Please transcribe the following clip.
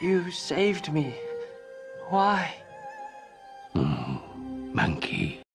You saved me. Why? Hmm, monkey.